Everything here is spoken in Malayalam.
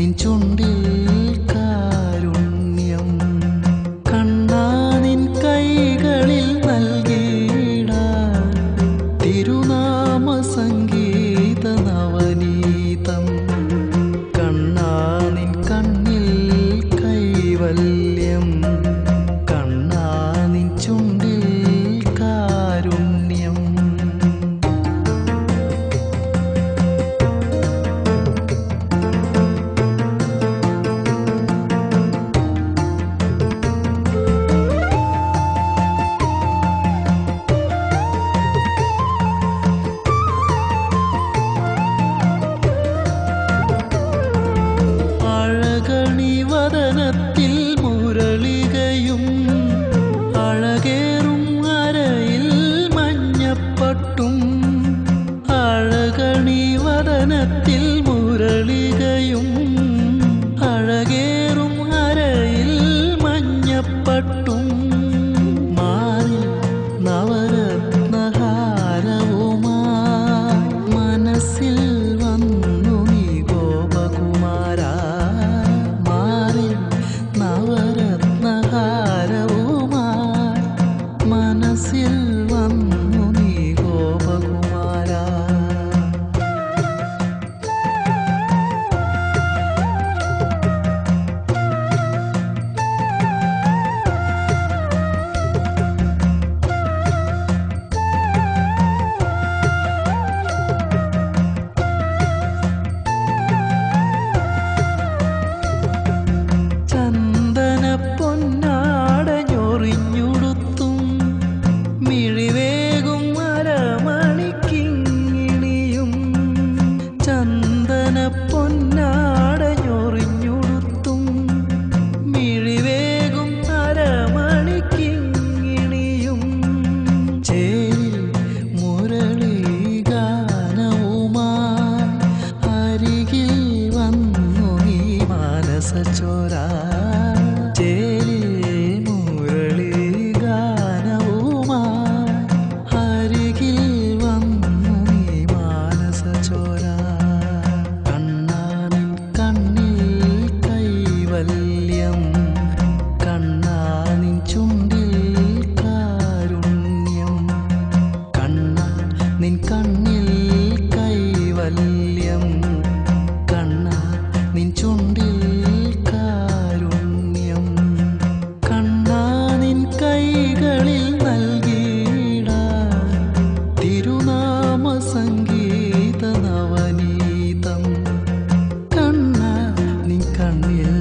നിൻ ചുണ്ടിൽ രാസചോര നീ കണ്ണിൽ കൈവല്യം കണ്ണാനിൻ ചുണ്ടിൽ കാരുണ്യം. കണ്ണാ നിൻ കണ്ണിൽ കൈവല്യം കണ്ണാ നിൻ ചുണ്ടിൽ തിരുനാമ നവനീതം കണ്ണ നീ കണ്ണിൽ